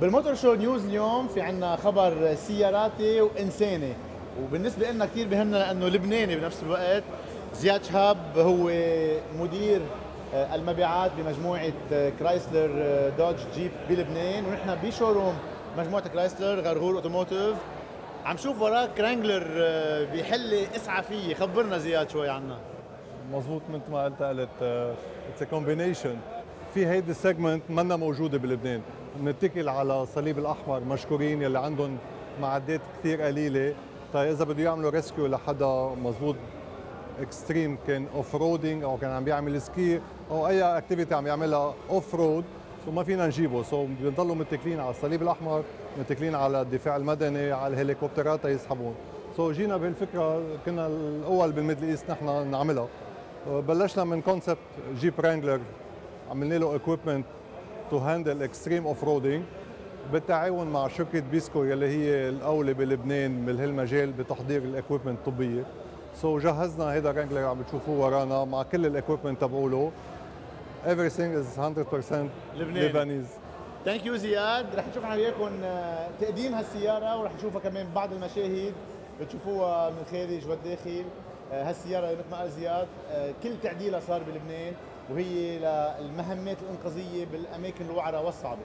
بال Motor Show News اليوم في عنا خبر سياراتي وإنساني. وبالنسبة لنا كثير بهمنا لأنه لبناني بنفس الوقت. زياد شهاب هو مدير آه، المبيعات بمجموعة آه، كرايسلر آه، دوج جيب بلبنان. ونحن ب showroom مجموعة كرايسلر غرغور أوتوموتيف. عم شوف وراك رانجلر بحلة إسعافية خبرنا زياد شوي عنها مزبوط مثل ما قلت قلت it's combination في هيدي ال segment منا موجودة بلبنان. بنتكل على الصليب الأحمر مشكورين يلي عندهم معدات كثير قليلة. طيب إذا بده يعملوا rescue لحدا مزبوط extreme كان off-roading أو كان عم بيعمل ski أو أي activity عم يعملها off-road so ما فينا نجيبه. so بنضلوا متكلين على الصليب الأحمر متكلين على الدفاع المدني على الهليكوبترات يسحبون. so جينا بهالفكرة كنا الأول بال Middle East نحن نعملها. بلشنا من concept جيب رانجلر عملنا له equipment to handle extreme off-roading بالتعاون مع شركة بيسكو يلي هي الأولى بلبنان بهالمجال بتحضير ال equipment الطبية so جهزنا هيدا الرانجلر عم بتشوفوه ورانا مع كل ال equipment تبعوله. Everything is 100% Lebanese thank you زياد رح نشوف إحنا وياكم آه، تقديم هالسيارة ورح نشوفها كمان بعض المشاهد. بتشوفوها من الخارج والداخل. هالسيارة مثل ما قال زياد آه، كل تعديلها صار بلبنان وهي للمهمات الإنقاذية بالأماكن الوعرة والصعبة.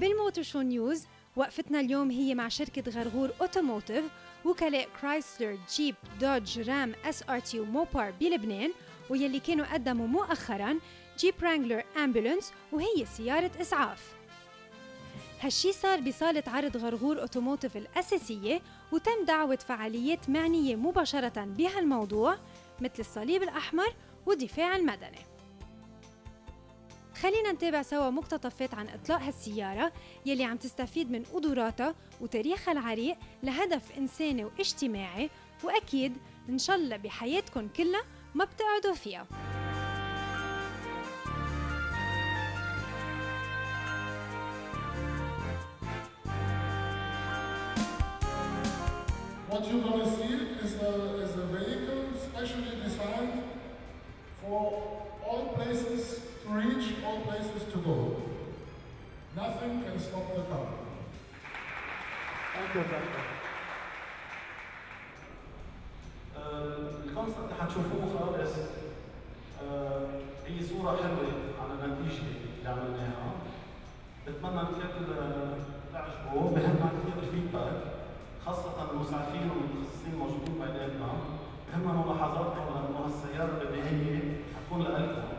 بال Motor Show News وقفتنا اليوم هي مع شركة غرغور أوتوموتيف وكلاء كرايسلر جيب دوج رام SRT و Mopar بلبنان ويلي كانوا قدموا مؤخرا جيب رانجلر Ambulance وهي سيارة إسعاف. هالشي صار بصالة عرض غرغور أوتوموتيف الأساسية وتم دعوة فعاليات معنية مباشرة بهالموضوع مثل الصليب الأحمر والدفاع المدني. خلينا نتابع سوا مقتطفات عن إطلاق هالسيارة يلي عم تستفيد من قدراتها وتاريخها العريق لهدف إنساني واجتماعي وأكيد إن شاء الله بحياتكم كلها ما بتقعدوا فيها. What you're going to see is a, is a vehicle specially designed for all places to reach, all places to go. Nothing can stop the car. Thank you, thank you. الكونسبت اللي حتشوفوه خالص هي صورة حلوة على النتيجة اللي عملناها بتمنى الكل تعجبه بهمنا كثير الفيدباك خاصة المسعفين والمتخصصين الموجودين بيناتنا بهمنا ملاحظاتكم لأنه هالسيارة بالنهاية حتكون لإلكم